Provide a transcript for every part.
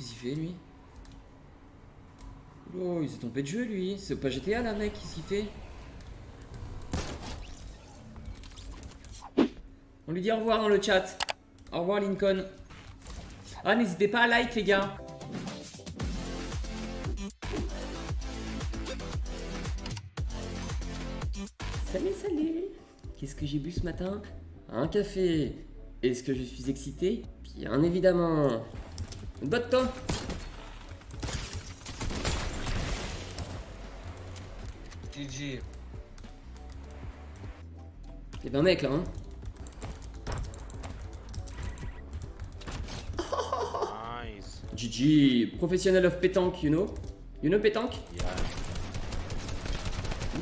Qu'est-ce qu'il fait lui? Oh, il s'est trompé de jeu lui. C'est pas GTA là, mec. Qu'est-ce qu'il fait? On lui dit au revoir dans le chat. Au revoir, Lincoln. Ah, n'hésitez pas à like, les gars. Salut, salut Qu'est-ce que j'ai bu ce matin? Un café. Est-ce que je suis excité? Bien évidemment. Botte-toi GG. Y'a bien un mec là, hein Nice. GG, professionnel of pétanque, you know You know pétanque? Yeah.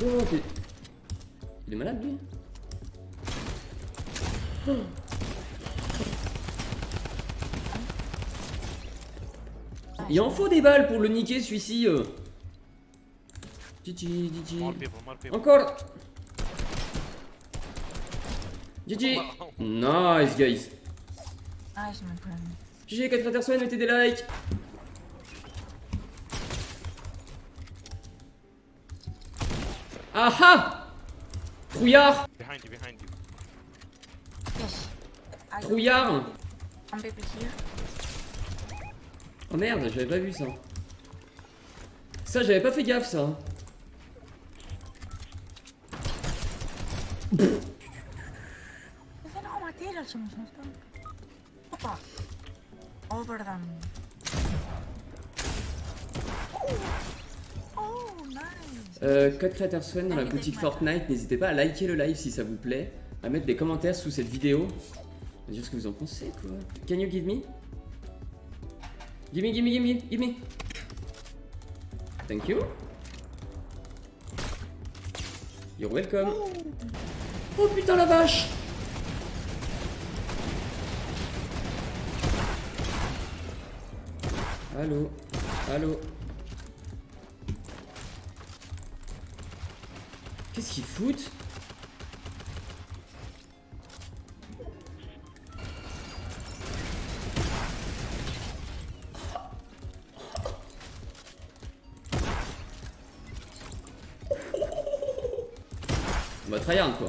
Non, t'es- Il est malade lui Oh. Il en faut des balles pour le niquer celui-ci euh. GG, GG more people. Encore GG Nice guys friend. GG 4 personnes, mettez des likes Ah ah Trouillard Behind you, behind you. Yes. Trouillard Some people here. Oh merde, j'avais pas vu ça. Ça, j'avais pas fait gaffe ça. Oh. Euh, Code Creator Swan dans la boutique Fortnite, n'hésitez pas à liker le live si ça vous plaît, à mettre des commentaires sous cette vidéo, à dire ce que vous en pensez quoi. Can you give me? Give me, give me, give me, give me. Thank you. You're welcome. Oh putain la vache Allô Allô Qu'est-ce qu'ils foutent? Quoi.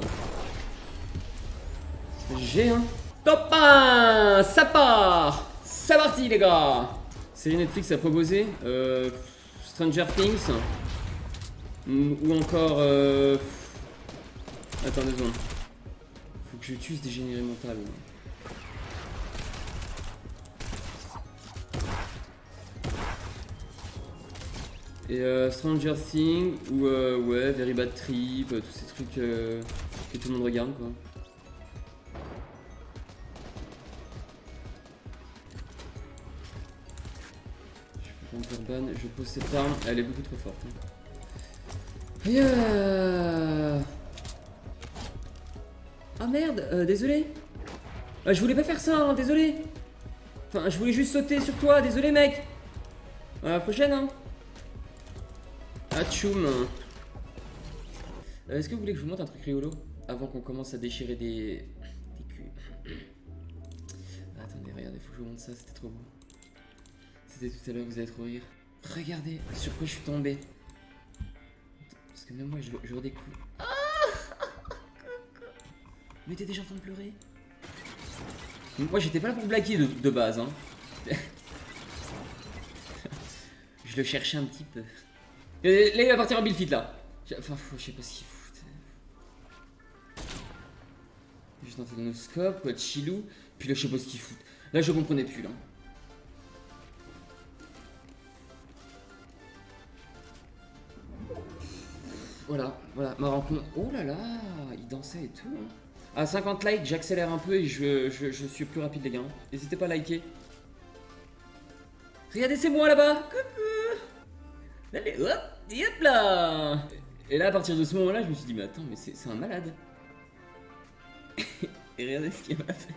Hein. Top 1 Ça part C'est parti les gars Série Netflix a proposé euh, Stranger Things ou encore euh... Attends deux secondes. Faut que je tue ce dégénéré mental. là. Et euh, Stranger Things ou euh, ouais Very Bad Trip, euh, tous ces trucs euh, que tout le monde regarde quoi. Je peux prendre Urban, je pose cette arme, elle est beaucoup trop forte. hein. Ah merde, euh, désolé. Ah, je voulais pas faire ça, hein, désolé. Enfin, je voulais juste sauter sur toi, désolé mec. À la prochaine, hein. Ah, tchoum. Euh, Est-ce que vous voulez que je vous montre un truc rigolo avant qu'on commence à déchirer des, des culs? Ah, Attendez, regardez, faut que je vous montre ça, c'était trop beau. C'était tout à l'heure, vous allez trop rire. Regardez sur quoi je suis tombé. Parce que même moi, je, je redécouvre. Ah Mais t'es déjà en train de pleurer? Moi, j'étais pas là pour blaguer de, de base, hein. je le cherchais un petit peu. Et là, il va partir en build là. J'ai- Enfin, je sais pas ce qu'il fout. Juste un télénoscope, quoi, chilou. Puis là, je sais pas ce qu'il fout. Là, je comprenais plus, là. Voilà, voilà, ma rencontre. Oh là là, il dansait et tout. hein. À 50 likes, j'accélère un peu et je, je, suis plus rapide, les gars. N'hésitez pas à liker. Regardez, c'est moi là-bas. Coucou. Hop, et là. Là, à partir de ce moment-là, je me suis dit, mais attends, mais c'est un malade. et regardez ce qu'il m'a fait.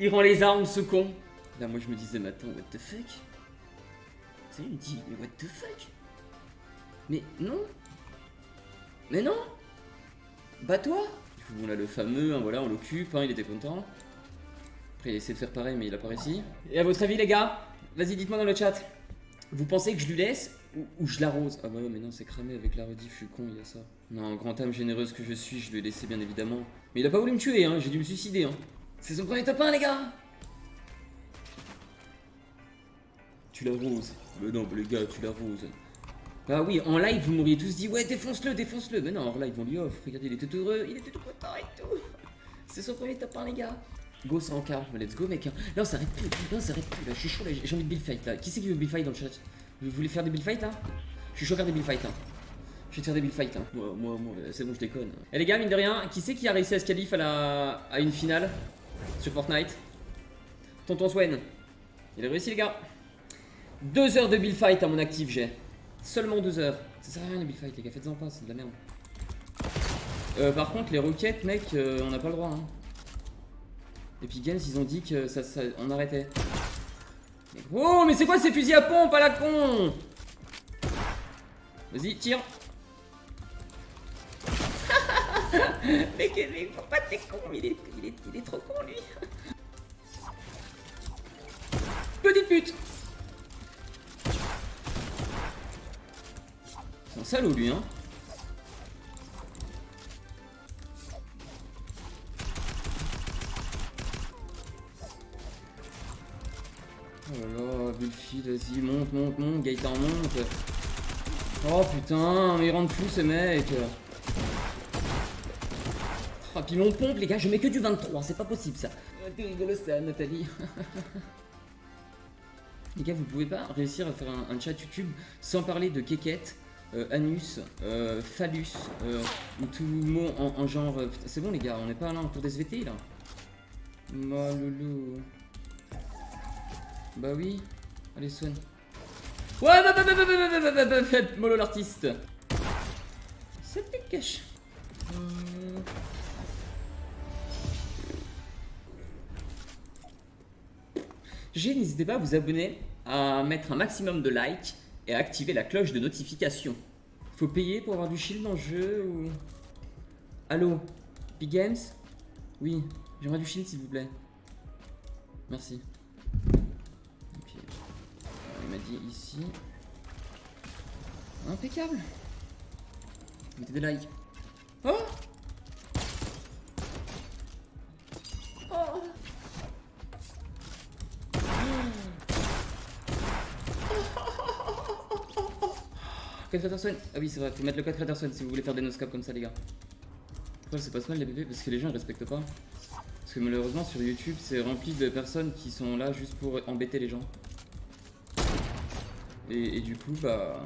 Il rend les armes, ce con. Là, moi, je me disais, mais attends, what the fuck? Sais, il me dit, mais what the fuck? Mais non Mais non Bah toi coup, on a le fameux, hein, voilà, on l'occupe, hein, il était content. Après, il essaie de faire pareil, mais il a pas réussi. Et à votre avis, les gars Vas-y, dites-moi dans le chat. Vous pensez que je lui laisse ou, ou je l'arrose? Ah bah ouais, mais non, c'est cramé avec la rediff, je suis con, il y a ça. Non, grand âme généreuse que je suis, je lui ai laissé bien évidemment. Mais il a pas voulu me tuer, hein, j'ai dû me suicider, hein. C'est son premier top 1, les gars Tu l'arroses. Mais non, mais les gars, tu l'arroses. Bah oui, en live, vous m'auriez tous dit, ouais, défonce-le, défonce-le. Mais non, en live, on lui offre. Regardez, il était tout heureux, il était tout content et tout. C'est son premier top 1, les gars. Go 100k, let's go, mec. hein. Là, on s'arrête plus, là, on s'arrête plus. Là, je suis chaud, là, j'ai envie de build fight, là. Qui c'est qui veut build fight dans le chat? Vous voulez faire des build fight, là Je suis chaud à faire des build fight, hein. Je vais te faire des build fight, hein. Moi, moi, moi, c'est bon, je déconne. Et les gars, mine de rien, qui c'est qui a réussi à se à, la... à une finale sur Fortnite? Tonton Swen. Il a réussi, les gars. Deux heures de build fight à mon actif, j'ai. Seulement deux heures. Ça sert à rien les build fight, les gars, faites-en pas, c'est de la merde. Euh, par contre, les roquettes, mec, euh, on n'a pas le droit. Hein. Et puis Games, ils ont dit que ça, ça on arrêtait. Mais- Oh, mais c'est quoi ces fusils à pompe à la con? Vas-y, tire. mec, faut pas t'es con, il est, il, est, il est trop con lui. Petite pute C'est un salaud lui, hein. Vas-y, monte, monte, monte, Gaëtan, monte. Oh putain, ils rendent fous ces mecs. Oh, puis mon pompe, les gars, je mets que du 23, c'est pas possible ça. T'es rigolo ça, Nathalie. les gars, vous pouvez pas réussir à faire un, chat YouTube sans parler de kékette, euh, anus, euh, phallus, euh, ou tout mot en, en genre. c'est bon, les gars, on n'est pas là en cours d'SVT là. Ma loulou. Bah oui. Allez, Swan. Ouais, bah, bah, bah, bah, bah, bah, bah, bah, bah, Molo l'artiste. Ça te cache. Hum. J'ai, n'hésitez pas à vous abonner, à mettre un maximum de likes et à activer la cloche de notification. Faut payer pour avoir du shield dans le jeu ou. Allô? Big Games? Oui, j'aimerais du shield s'il vous plaît. Merci. Il m'a dit ici. Impeccable. Mettez des likes. Oh Oh Ah oui, c'est vrai, faut mettre le code Peterson si vous voulez faire des noscopes comme ça, les gars. Pourquoi c'est pas mal les bébés Parce que les gens ils respectent pas. Parce que malheureusement sur YouTube c'est rempli de personnes qui sont là juste pour embêter les gens. Et, du coup bah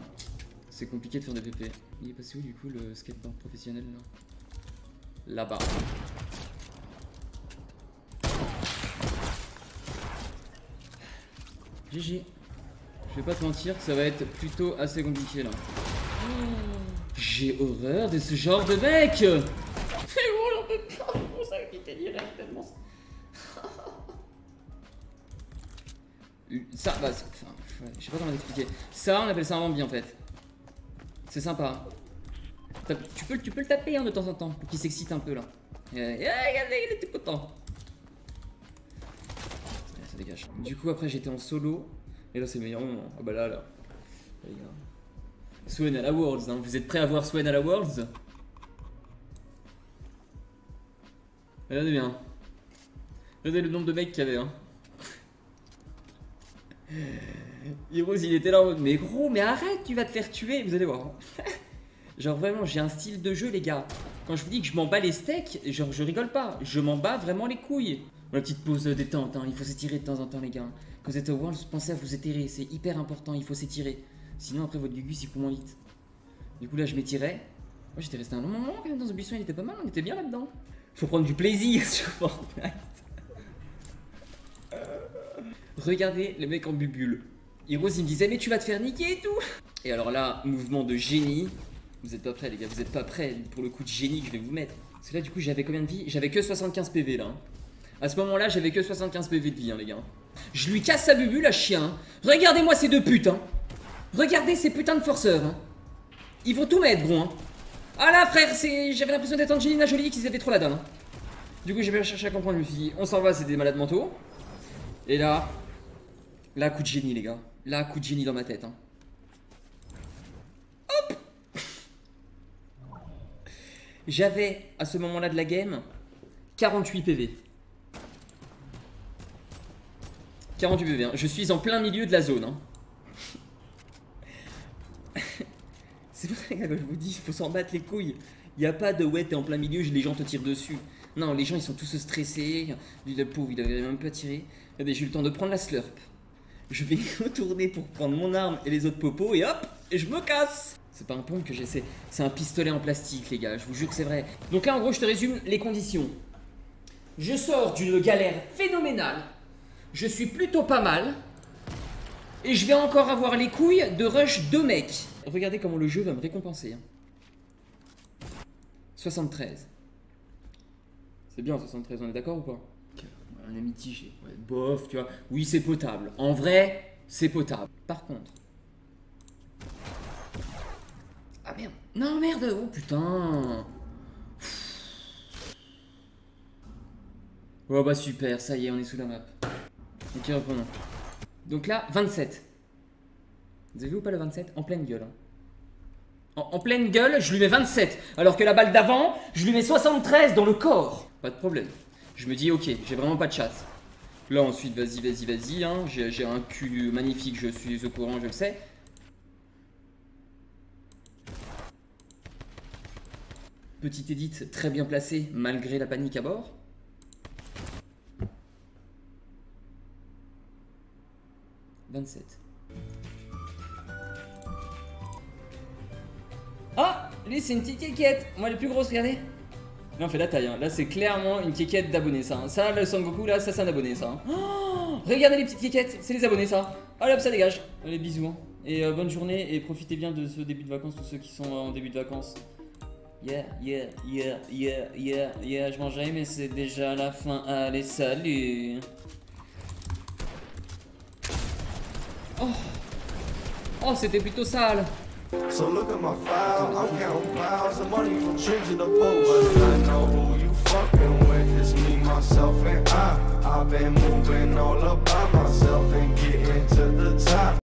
c'est compliqué de faire des PP. Il est passé où du coup le skateboard professionnel là? Là-bas. GG. Je vais pas te mentir que ça va être plutôt assez compliqué là. J'ai horreur de ce genre de mec j'en peux Ça, bah, je sais pas comment t'expliquer. Ça, on appelle ça un Bambi en fait. C'est sympa. Tu peux, tu peux le taper hein, de temps en temps pour qu'il s'excite un peu là. Et, et, regardez, il était content. Ça, dégage. Du coup, après, j'étais en solo. Et là, c'est le meilleur moment. Ah bah là, là. Les à la Worlds, hein. vous êtes prêts à voir Swen à la Worlds? Regardez bien. Regardez le nombre de mecs qu'il y avait. Hein. Heroes, il était là en mode, mais gros, mais arrête, tu vas te faire tuer, vous allez voir. genre vraiment, j'ai un style de jeu, les gars. Quand je vous dis que je m'en bats les steaks, genre je rigole pas, je m'en bats vraiment les couilles. La petite pause détente, hein. il faut s'étirer de temps en temps, les gars. Quand vous êtes au Worlds, pensez à vous étirer, c'est hyper important, il faut s'étirer. Sinon, après, votre gugus, il court moins vite. Du coup, là, je m'étirais. Moi, j'étais resté un long moment quand même dans ce buisson, il était pas mal, on était bien là-dedans. Faut prendre du plaisir sur Fortnite. Regardez les mecs en bubule. Heroes, il me disait, mais tu vas te faire niquer et tout. Et alors là, mouvement de génie. Vous êtes pas prêts, les gars, vous êtes pas prêts pour le coup de génie que je vais vous mettre. Parce que là, du coup, j'avais combien de vie? J'avais que 75 PV là. hein. À ce moment-là, j'avais que 75 PV de vie, hein, les gars. Je lui casse sa bubule à chien. hein. Regardez-moi ces deux putes. Regardez ces putains de forceurs. Ils vont tout mettre, gros, hein. Ah là, frère, j'avais l'impression d'être Angelina Jolie qu'ils avaient trop la donne. Du coup, j'ai bien cherché à comprendre. Je me suis dit, on s'en va, c'est des malades mentaux. Et là, là, coup de génie, les gars. Là, coup de génie dans ma tête. hein. Hop J'avais, à ce moment-là de la game, 48 PV. 48 PV. Je suis en plein milieu de la zone. hein. C'est vrai, gars, je vous dis, il faut s'en battre les couilles. Il n'y a pas de ouais, t'es en plein milieu, les gens te tirent dessus. Non, les gens ils sont tous stressés. Le pauvre, il avait même pas tiré. Regardez, j'ai eu le temps de prendre la slurp. Je vais retourner pour prendre mon arme et les autres popos et hop, je me casse. C'est pas un pompe que j'essaie, c'est un pistolet en plastique, les gars, je vous jure que c'est vrai. Donc là, en gros, je te résume les conditions. Je sors d'une galère phénoménale. Je suis plutôt pas mal. Et je vais encore avoir les couilles de rush deux mecs. Regardez comment le jeu va me récompenser. hein. 73. C'est bien 73, on est d'accord ou pas? On est mitigé. Ouais, bof, tu vois. Oui, c'est potable. En vrai, c'est potable. Par contre. Ah merde. Non, merde. Oh putain. Oh bah super, ça y est, on est sous la map. Ok, reprenons. Donc là, 27. Vous avez vu ou pas le 27 En pleine gueule. hein. En, en pleine gueule, je lui mets 27. Alors que la balle d'avant, je lui mets 73 dans le corps. Pas de problème. Je me dis, ok, j'ai vraiment pas de chasse. Là ensuite, vas-y, vas-y, vas-y. Hein. J'ai un cul magnifique, je suis au courant, je le sais. Petite édite très bien placée malgré la panique à bord. « 27. Ah Lui, c'est une petite kékette. Moi, les plus grosses, regardez. Là, on fait la taille. hein. Là, c'est clairement une kékette d'abonnés, ça. hein. Ça, le Sangoku, là, ça, c'est un abonné, ça. hein. Oh regardez les petites kékettes. C'est les abonnés, ça. Allez, hop, ça dégage. Allez, bisous. Et euh, bonne journée. Et profitez bien de ce début de vacances, tous ceux qui sont euh, en début de vacances. Yeah, yeah, yeah, yeah, yeah, yeah. Je mangerai, mais c'est déjà la fin. Allez, salut. Oh, oh c'était plutôt sale. So look at my file, I'm counting piles of money from trips in the boat. But I know who you fucking with. It's me, myself, and I. I've been moving all about myself and getting to the top.